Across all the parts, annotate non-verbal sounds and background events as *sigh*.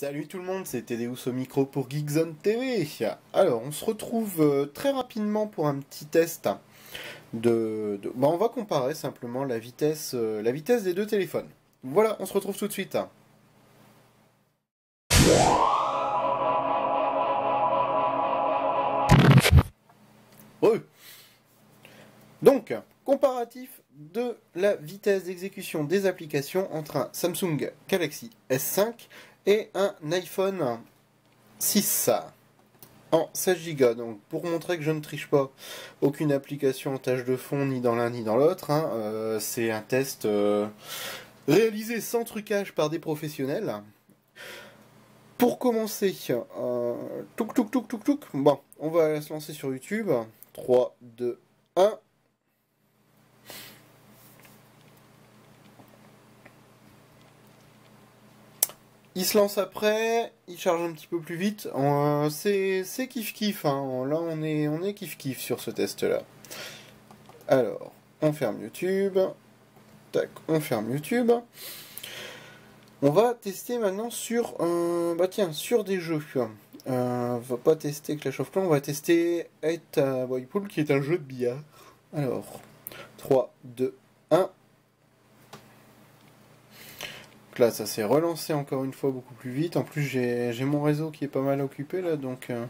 Salut tout le monde, c'est Tedeus au micro pour Geekzone TV. Alors, on se retrouve euh, très rapidement pour un petit test de... Bah, on va comparer simplement la vitesse, euh, la vitesse des deux téléphones. Voilà, on se retrouve tout de suite. Donc, comparatif de la vitesse d'exécution des applications entre un Samsung Galaxy S5 et un iPhone 6 en 16 Go. Donc pour montrer que je ne triche pas aucune application en tâche de fond ni dans l'un ni dans l'autre, hein, euh, c'est un test euh, réalisé sans trucage par des professionnels. Pour commencer, euh, touk touk touk touk touk, bon, on va se lancer sur YouTube. 3, 2, 1. Il se lance après, il charge un petit peu plus vite. Euh, c'est kiff kiff. Hein. Là, on est, on est kiff kiff sur ce test-là. Alors, on ferme YouTube. Tac, on ferme YouTube. On va tester maintenant sur, euh, bah sur des jeux. Euh, on va pas tester Clash of Clans, on va tester Eight Boy Pool qui est un jeu de billard. Alors, 3, 2, 1. Donc là, ça s'est relancé encore une fois beaucoup plus vite. En plus, j'ai mon réseau qui est pas mal occupé là, donc euh,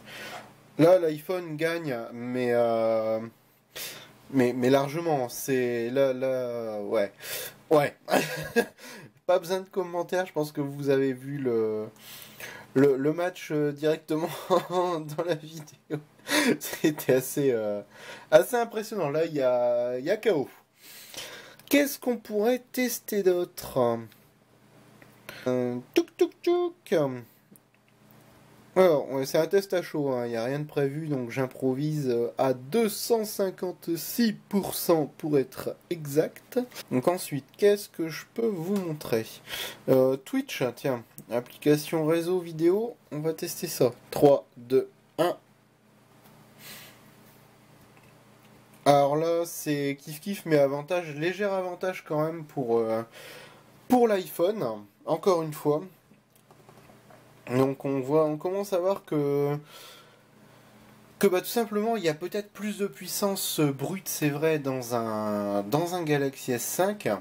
là, l'iPhone gagne, mais, euh, mais mais largement. C'est là, là, ouais, ouais. *laughs* pas besoin de commentaires. Je pense que vous avez vu le le, match euh, directement *laughs* dans la vidéo. *laughs* C'était assez assez impressionnant. Là, il y il y a KO. Qu'est-ce qu'on pourrait tester d'autre? Euh, Touk touk touk. Alors, c'est un test à chaud, hein, il n'y a rien de prévu, donc j'improvise euh, à 256% pour être exact. Donc ensuite, qu'est-ce que je peux vous montrer? Euh, Twitch, tiens, application réseau vidéo, on va tester ça. 3, 2, 1. Alors là, c'est kiff kiff, mais avantage, léger avantage quand même pour, euh, pour l'iPhone, encore une fois. Donc on voit, on commence à voir que que bah, tout simplement il y a peut-être plus de puissance brute, c'est vrai, dans un dans un Galaxy S5,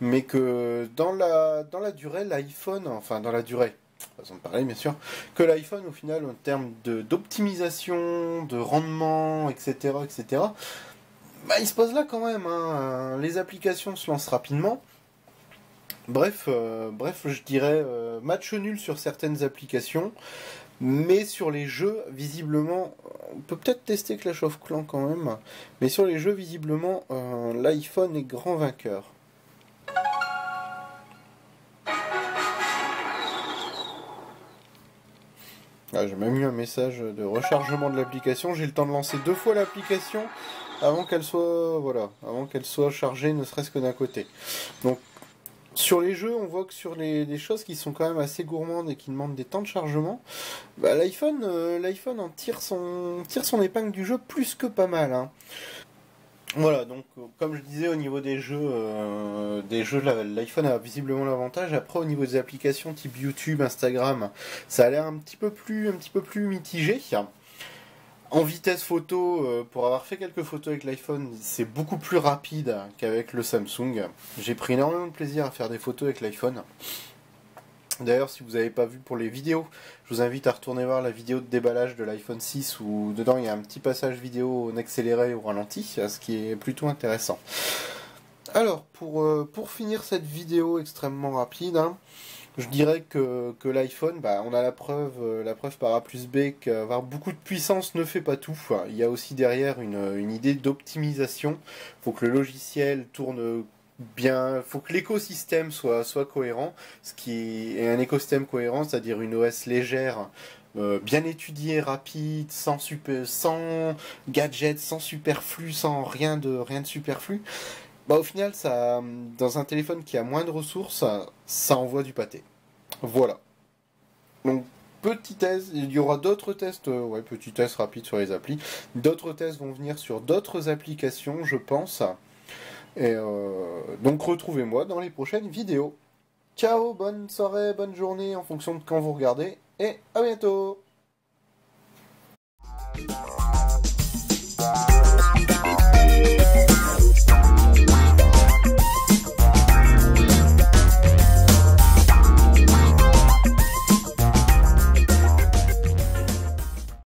mais que dans la dans la durée, l'iPhone, enfin dans la durée, façon de parler bien sûr, que l'iPhone au final en termes de d'optimisation, de rendement, etc., etc. Bah, il se pose là quand même. hein. Les applications se lancent rapidement. Bref, euh, bref, je dirais euh, match nul sur certaines applications, mais sur les jeux, visiblement, on peut peut-être tester Clash of Clans quand même, mais sur les jeux, visiblement, euh, l'iPhone est grand vainqueur. Ah, J'ai même eu un message de rechargement de l'application. J'ai le temps de lancer deux fois l'application avant qu'elle soit, voilà, avant qu'elle soit chargée, ne serait-ce que d'un côté. Donc sur les jeux, on voit que sur les, choses qui sont quand même assez gourmandes et qui demandent des temps de chargement, bah, l'iPhone, euh, l'iPhone en tire son, tire son épingle du jeu plus que pas mal. hein. Voilà, donc euh, comme je disais au niveau des jeux, euh, des jeux, l'iPhone a visiblement l'avantage. Après, au niveau des applications type YouTube, Instagram, ça a l'air plus, un petit peu plus mitigé. En vitesse photo, euh, pour avoir fait quelques photos avec l'iPhone, c'est beaucoup plus rapide qu'avec le Samsung. J'ai pris énormément de plaisir à faire des photos avec l'iPhone. D'ailleurs, si vous n'avez pas vu pour les vidéos, je vous invite à retourner voir la vidéo de déballage de l'iPhone 6 où dedans il y a un petit passage vidéo en accéléré ou ralenti, ce qui est plutôt intéressant. Alors, pour, euh, finir cette vidéo extrêmement rapide, hein, je dirais que, que l'iPhone, bah, on a la preuve, euh, la preuve par A plus B qu'avoir beaucoup de puissance ne fait pas tout. Il y a aussi derrière une, une idée d'optimisation. Il faut que le logiciel tourne bien, il faut que l'écosystème soit, soit cohérent, ce qui est un écosystème cohérent, c'est-à-dire une OS légère, euh, bien étudiée, rapide, sans, super, sans gadgets, sans superflu, sans rien de, rien de superflu. Bah, au final, ça, dans un téléphone qui a moins de ressources, ça envoie du pâté. Voilà. Donc, petit test, il y aura d'autres tests, euh, ouais, petit test rapide sur les applis. D'autres tests vont venir sur d'autres applications, je pense. Et euh, donc, retrouvez-moi dans les prochaines vidéos. Ciao, bonne soirée, bonne journée en fonction de quand vous regardez, et à bientôt